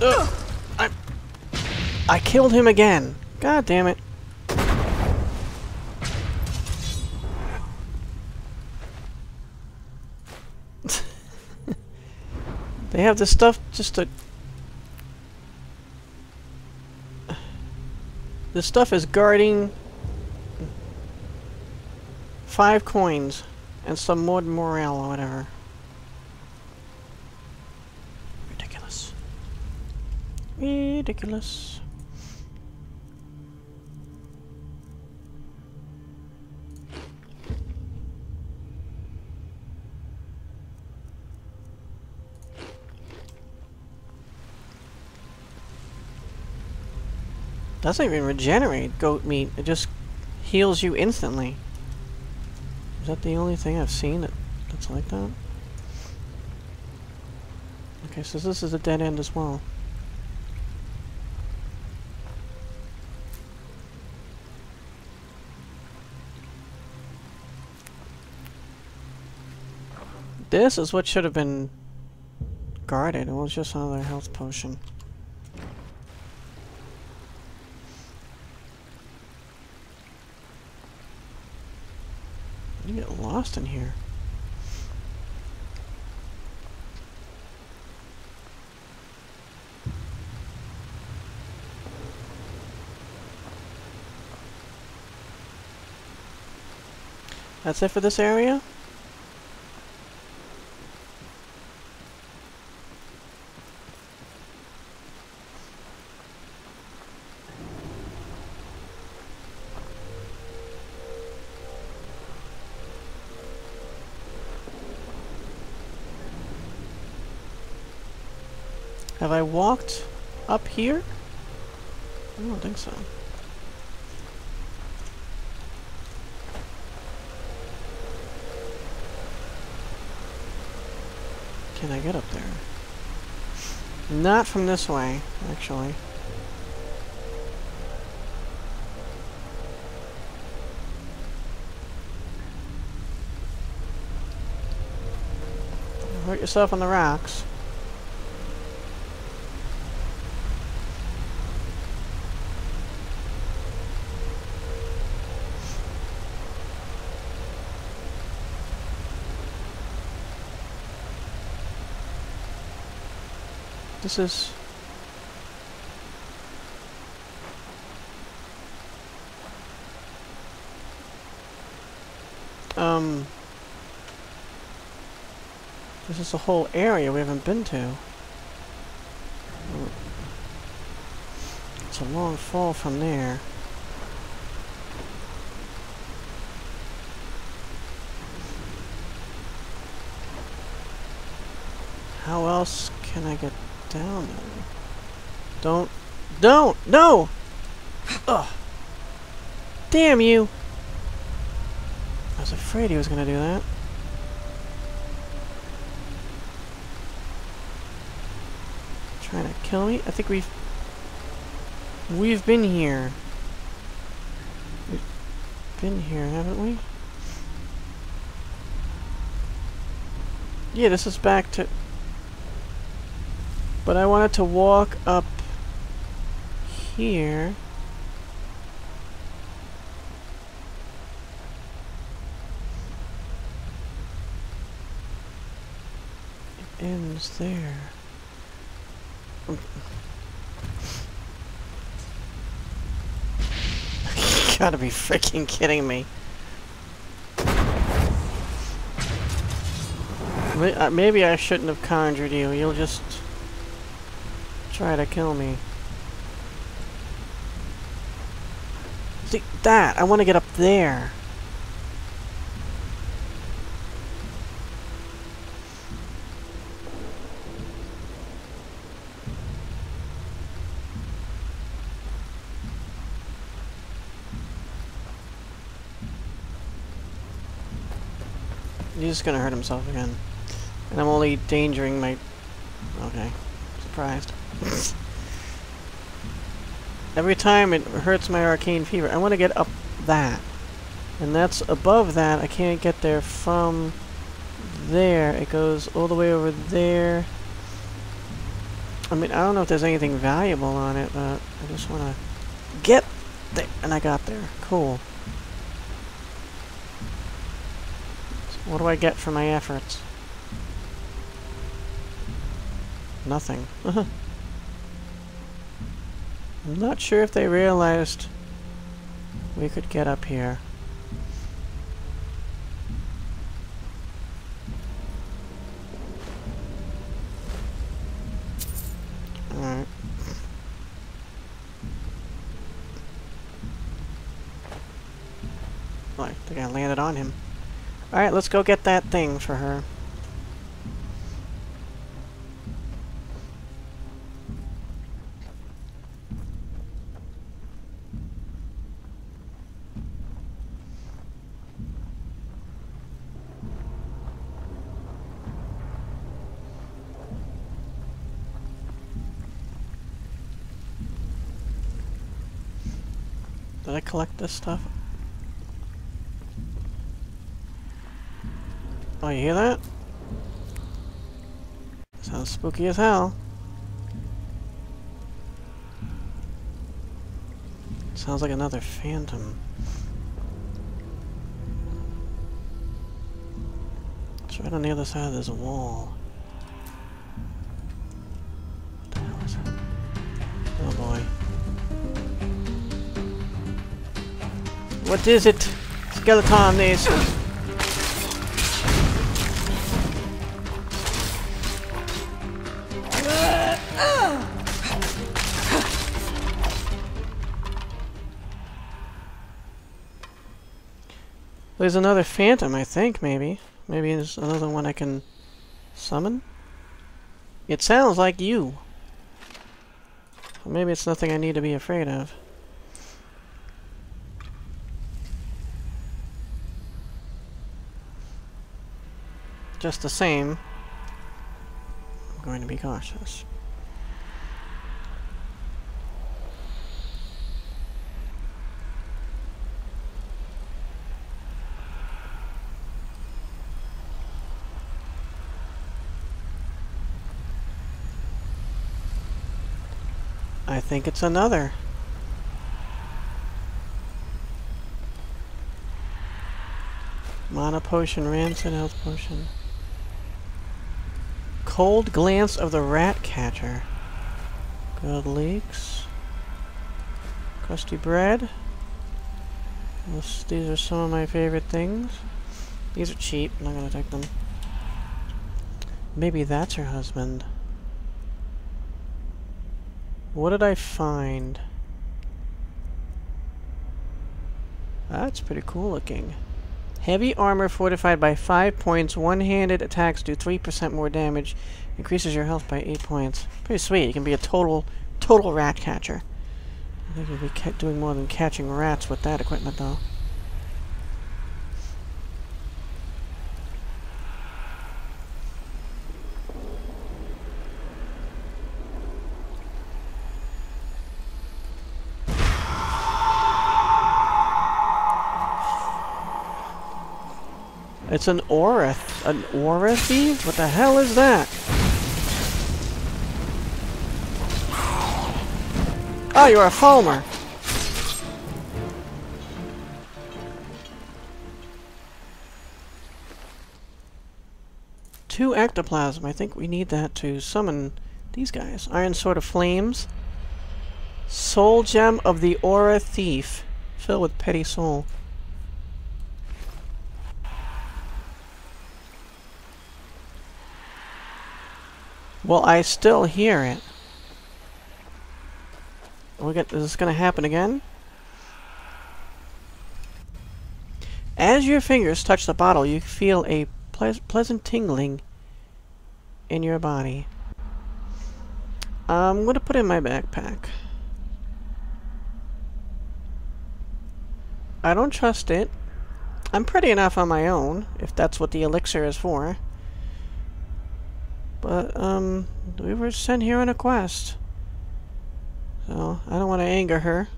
Ugh. I, I killed him again. God damn it. they have this stuff just to... This stuff is guarding five coins and some mod morale or whatever. Ridiculous. Ridiculous. Doesn't even regenerate goat meat. It just heals you instantly. Is that the only thing I've seen that, that's like that? Okay, so this is a dead end as well. This is what should have been guarded. It was just another health potion. You get lost in here. That's it for this area? Have I walked up here? I don't think so. Can I get up there? Not from this way, actually. Hurt yourself on the rocks. This is... Um... This is a whole area we haven't been to. It's a long fall from there. How else can I get down? Don't. Don't! No! Ugh. Damn you! I was afraid he was gonna do that. Trying to kill me? I think we've... We've been here. We've been here, haven't we? Yeah, this is back to... But I wanted to walk up here. It ends there. you gotta be freaking kidding me. uh, Maybe I shouldn't have conjured you. You'll just try to kill me. See, that! I want to get up there! He's just gonna hurt himself again. And I'm only endangering my... Okay. Surprised. Every time it hurts my arcane fever. I want to get up that. And that's above that. I can't get there from there. It goes all the way over there. I mean, I don't know if there's anything valuable on it, but I just want to get there. And I got there. Cool. So what do I get for my efforts? Nothing. I'm not sure if they realized we could get up here. Alright. Oh, I think I landed on him. Alright, let's go get that thing for her. I collect this stuff? Oh, you hear that? Sounds spooky as hell. Sounds like another phantom. It's right on the other side of this wall. What is it? Skeleton this. There's another phantom, I think, maybe. Maybe there's another one I can summon? It sounds like you. maybe it's nothing I need to be afraid of. Just the same, I'm going to be cautious. I think it's another. Mana potion, rancid health potion. Cold glance of the rat catcher. Good leaks. Crusty bread. This, these are some of my favorite things. These are cheap, I'm not gonna take them. Maybe that's her husband. What did I find? That's pretty cool looking. Heavy armor fortified by 5 points. One-handed attacks do 3% more damage. Increases your health by 8 points. Pretty sweet. You can be a total, total rat catcher. I think you'll be doing more than catching rats with that equipment, though. It's an aura, an thief? What the hell is that? Oh, you're a foamer. Two ectoplasm. I think we need that to summon these guys. Iron Sword of Flames. Soul Gem of the Aura Thief. Filled with petty soul. Well, I still hear it. We get, is this going to happen again? As your fingers touch the bottle, you feel a ple pleasant tingling in your body. Um, I'm going to put it in my backpack. I don't trust it. I'm pretty enough on my own, if that's what the elixir is for. But, um, we were sent here on a quest. So, I don't want to anger her.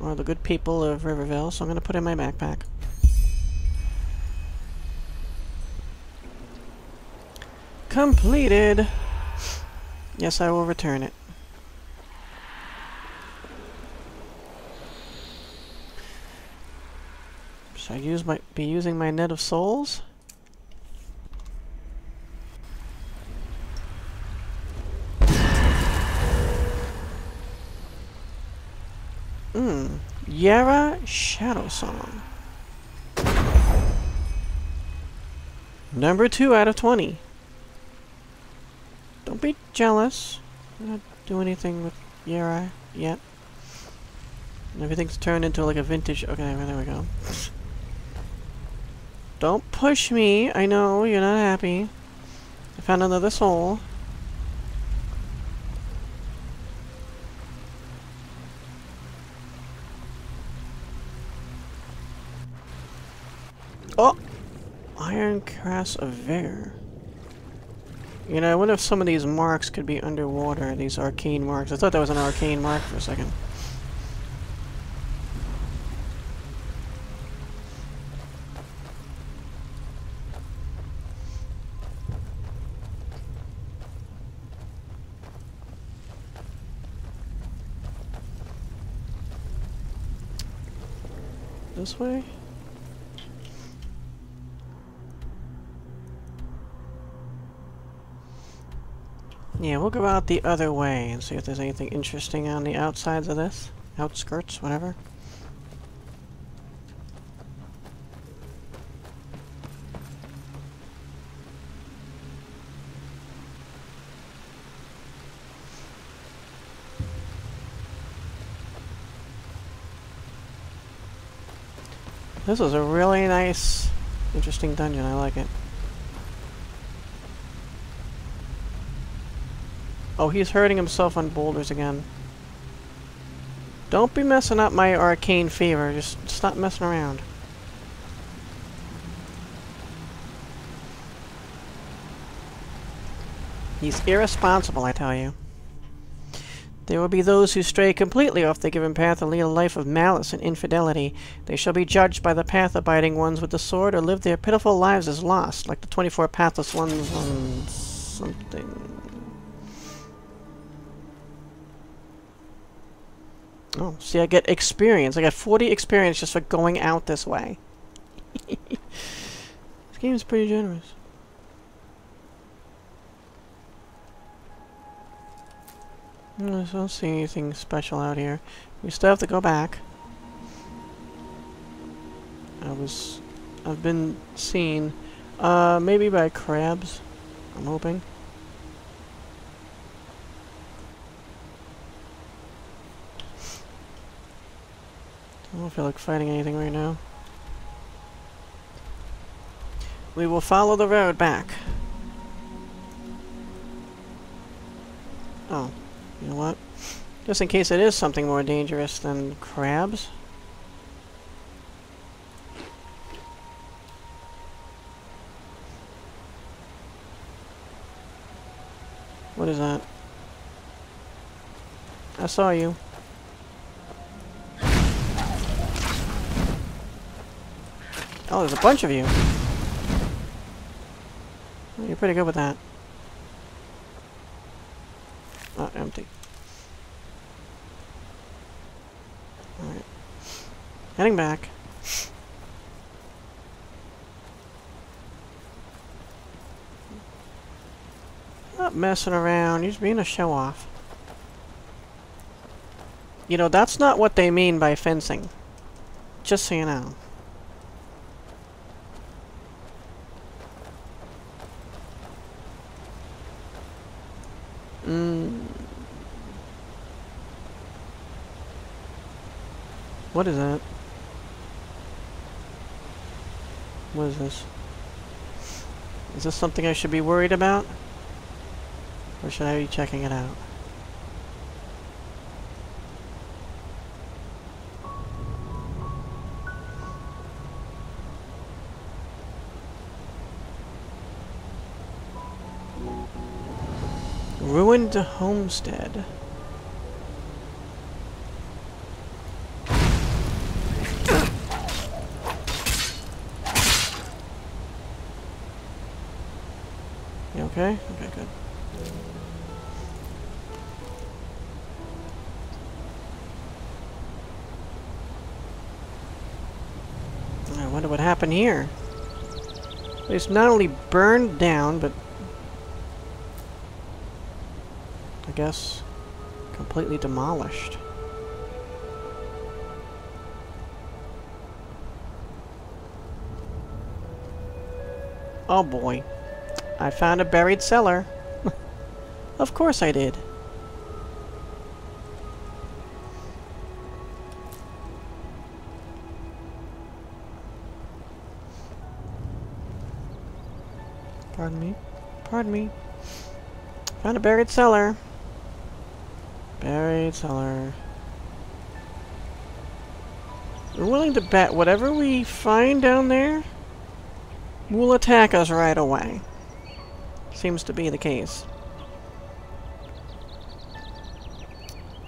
Or the good people of Riverville, so I'm going to put in my backpack. Completed! Yes, I will return it. Should I use my be using my net of souls? Yara Shadow Song. Number two out of 20. Don't be jealous. I don't do anything with Yara yet. Everything's turned into like a vintage... Okay, there we go. Don't push me. I know, you're not happy. I found another soul. Oh! Iron Cuirass of Vare. You know, I wonder if some of these marks could be underwater, these arcane marks. I thought that was an arcane mark for a second. This way? Yeah, we'll go out the other way and see if there's anything interesting on the outsides of this. Outskirts, whatever. This is a really nice, interesting dungeon. I like it. Oh, he's hurting himself on boulders again. Don't be messing up my arcane fever. Just stop messing around. He's irresponsible, I tell you. There will be those who stray completely off the given path and lead a life of malice and infidelity. They shall be judged by the path-abiding ones with the sword, or live their pitiful lives as lost, like the 24 pathless ones on something. Oh, see, I get experience. I got 40 experience just for going out this way. this game is pretty generous. I don't see anything special out here. We still have to go back. I was... I've been seen, uh, maybe by crabs. I'm hoping. Don't feel like fighting anything right now. We will follow the road back. Oh, you know what? Just in case it is something more dangerous than crabs. What is that? I saw you. Oh, there's a bunch of you. You're pretty good with that. Oh, empty. Alright. Heading back. Not messing around, you're just being a show-off. You know, that's not what they mean by fencing. Just so you know. What is that? What is this? Is this something I should be worried about? Or should I be checking it out? Ruined homestead. You okay? Okay, good. I wonder what happened here. It's not only burned down, but I guess completely demolished. Oh boy. I found a buried cellar. of course I did. Pardon me. Pardon me. Found a buried cellar. Buried cellar. We're willing to bet whatever we find down there will attack us right away. Seems to be the case.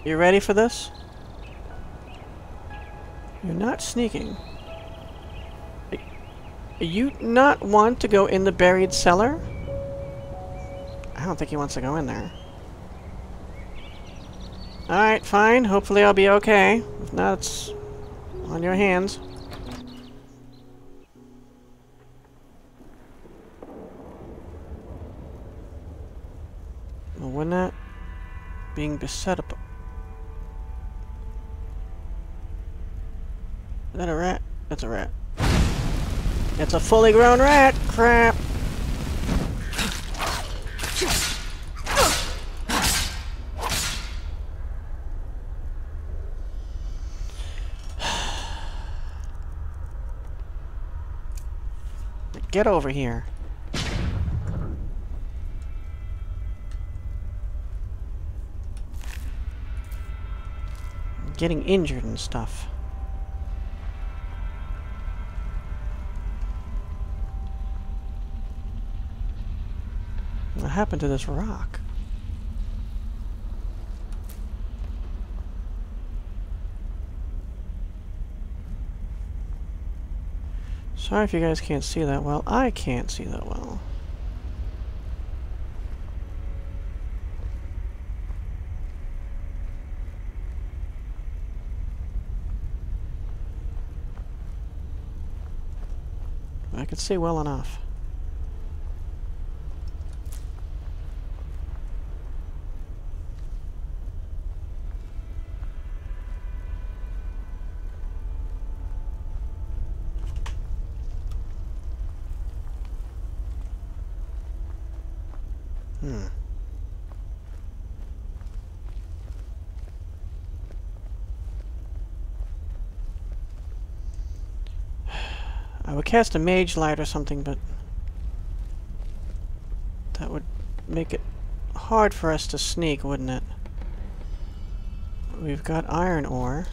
You ready for this? You're not sneaking. You not want to go in the buried cellar? I don't think he wants to go in there. Alright, fine. Hopefully I'll be okay. If not, it's on your hands. Being beset. Is that a rat? That's a rat. It's a fully grown rat! Crap! Get over here. Getting injured and stuff. What happened to this rock? Sorry if you guys can't see that well. I can't see that well. Can see well enough. I would cast a mage light or something, but that would make it hard for us to sneak, wouldn't it? We've got iron ore.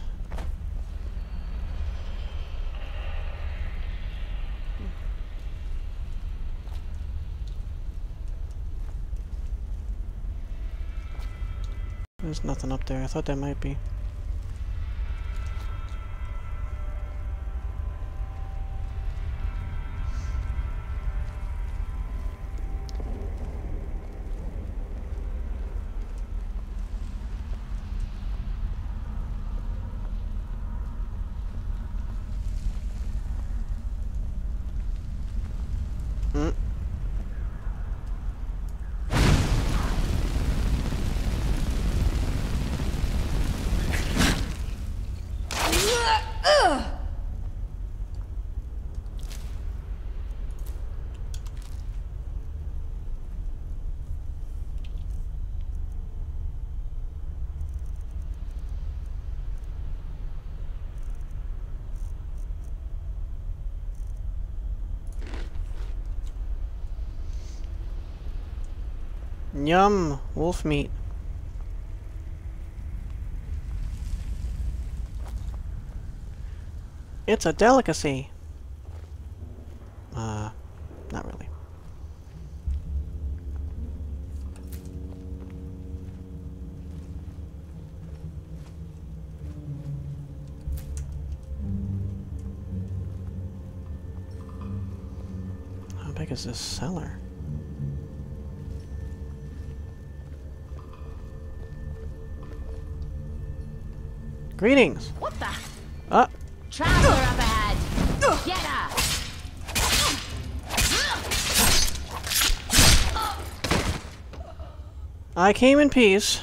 There's nothing up there. I thought there might be. Yum! Wolf meat. It's a delicacy. Uh, not really. How big is this cellar? Greetings. What the? Uh. Traveler up ahead. Get her. I came in peace.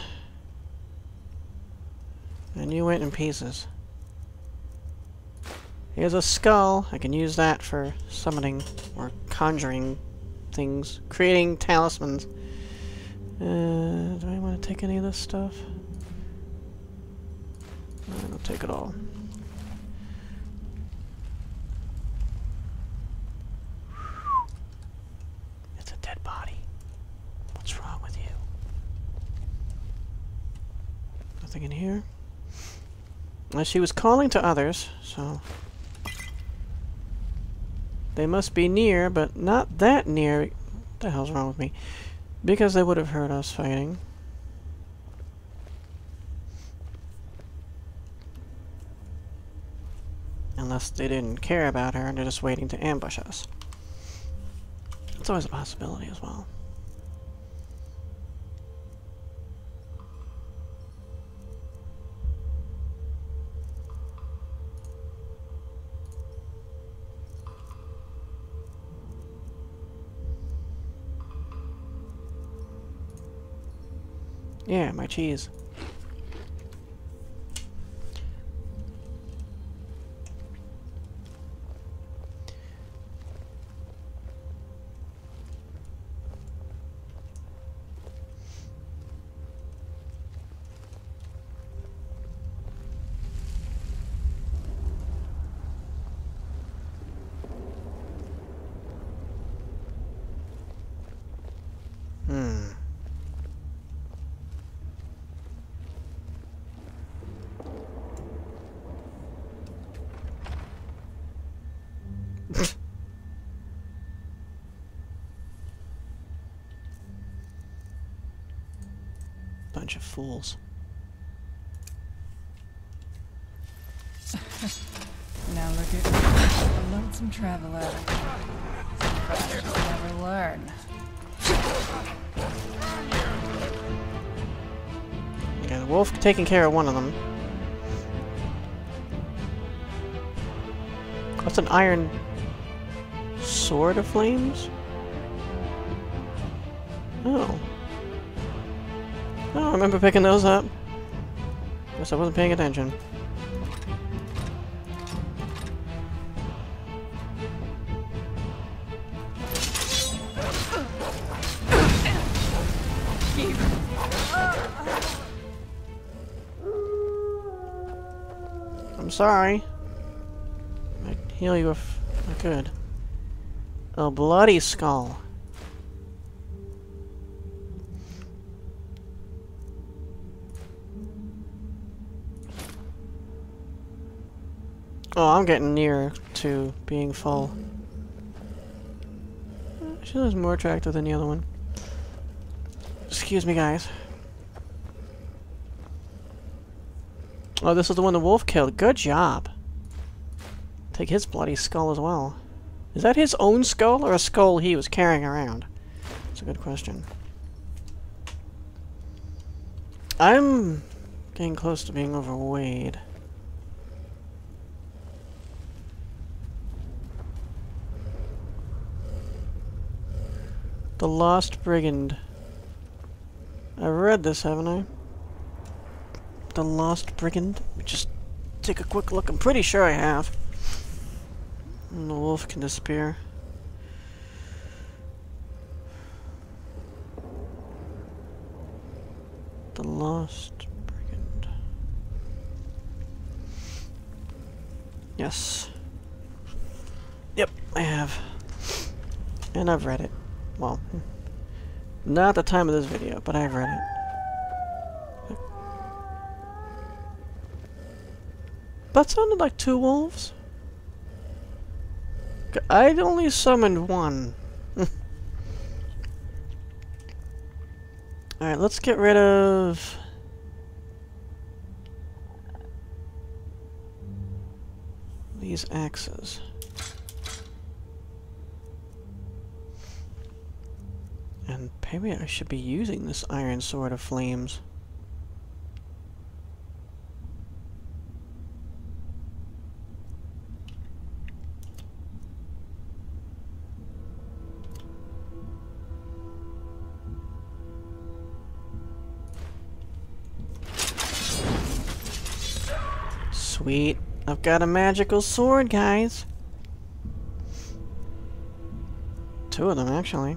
And you went in pieces. Here's a skull. I can use that for summoning or conjuring things. Creating talismans. Uh, do I want to take any of this stuff? No, I don't take it all. It's a dead body. What's wrong with you? Nothing in here? Well, she was calling to others, so... They must be near, but not that near. What the hell's wrong with me? Because they would have heard us fighting. Unless they didn't care about her and they're just waiting to ambush us. It's always a possibility as well. Yeah, my cheese. Bunch of fools. Now look at a lonesome traveler. Just never learn. Yeah, the wolf taking care of one of them. What's an iron sword of flames? Oh. I don't remember picking those up. Guess I wasn't paying attention. I'm sorry. I'd heal you if I could. A bloody skull. Oh, I'm getting near to being full. She looks more attractive than the other one. Excuse me, guys. Oh, this is the one the wolf killed. Good job. Take his bloody skull as well. Is that his own skull or a skull he was carrying around? That's a good question. I'm getting close to being overweight. The Lost Brigand. I've read this, haven't I? The Lost Brigand? Just take a quick look. I'm pretty sure I have. And the wolf can disappear. The Lost Brigand. Yes. Yep, I have. And I've read it. Well, not the time of this video, but I've read it. That sounded like two wolves. I'd only summoned one. Alright, let's get rid of... these axes. Man, maybe I should be using this iron sword of flames. Sweet. I've got a magical sword, guys. Two of them, actually.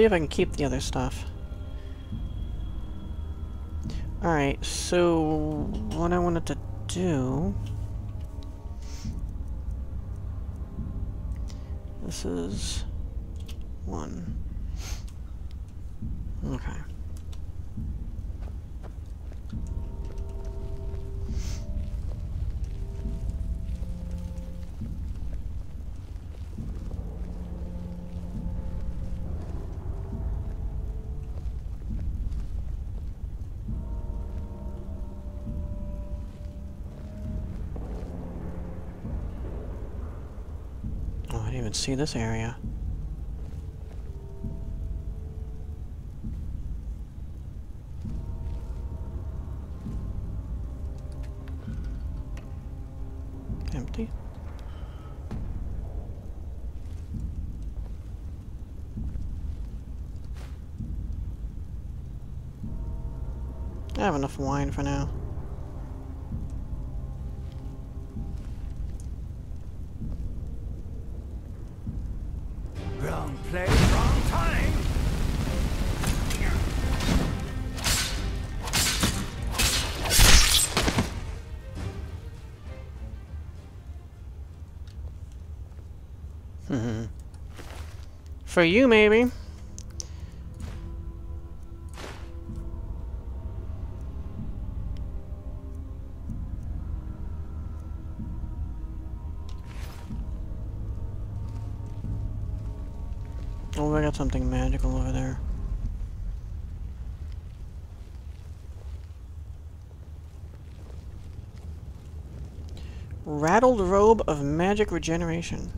See if I can keep the other stuff. Alright, so what I wanted to do... This is... one. Okay. See this area. Empty. I have enough wine for now. For you, maybe. Oh, I got something magical over there. Rattled robe of magic regeneration.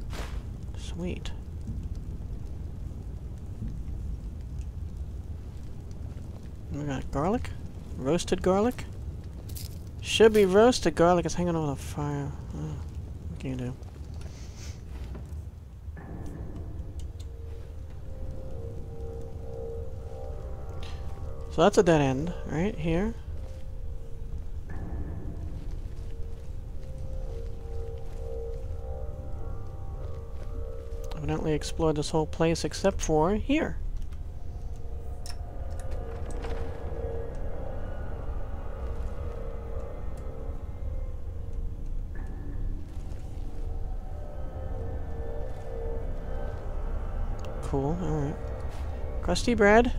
Sweet. Got garlic? Roasted garlic? Should be roasted garlic. It's hanging over the fire. Oh, what can you do? So that's a dead end, right here. Evidently explored this whole place except for here. Crusty bread.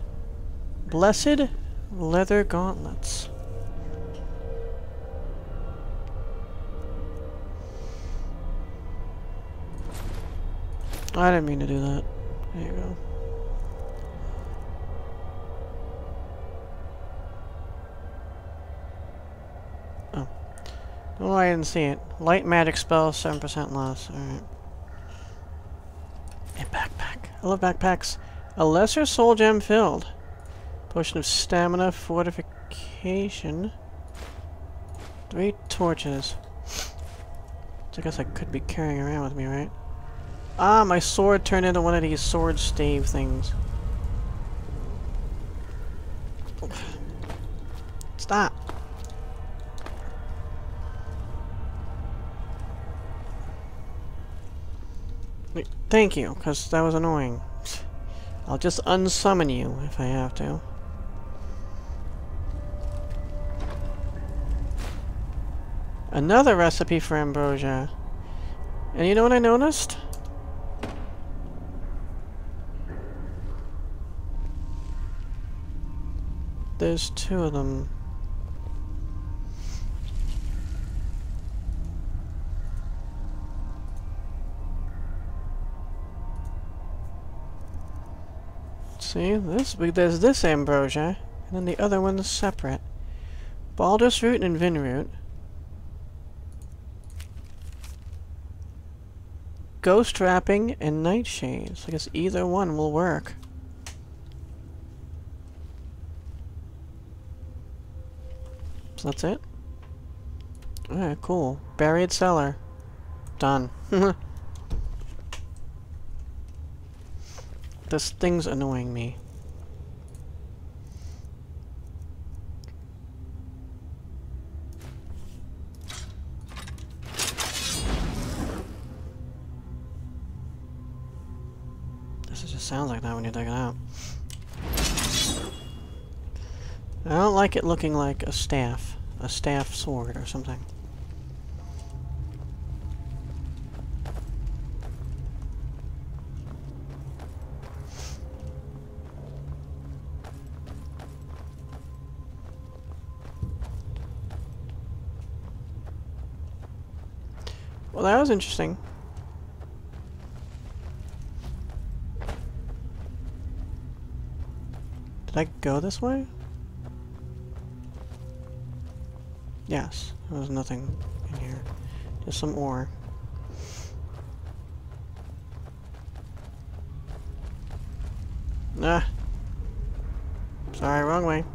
Blessed leather gauntlets. I didn't mean to do that. There you go. Oh. No, I didn't see it. Light magic spell, 7% less. Alright. A backpack. I love backpacks. A lesser soul gem filled. Potion of stamina, fortification. Three torches. Which I guess I could be carrying around with me, right? Ah, my sword turned into one of these sword stave things. Stop. Thank you, because that was annoying. I'll just unsummon you if I have to. Another recipe for ambrosia. And you know what I noticed? There's two of them. See, this there's this ambrosia, and then the other one is separate. Baldus root and Vinroot. ghost wrapping and nightshades. I guess either one will work. So that's it? Alright, cool. Buried cellar. Done. this thing's annoying me. This just sounds like that when you dig it out. I don't like it looking like a staff. A staff sword or something. Well, that was interesting. Did I go this way? Yes, there was nothing in here. Just some ore. Ah. Sorry, wrong way.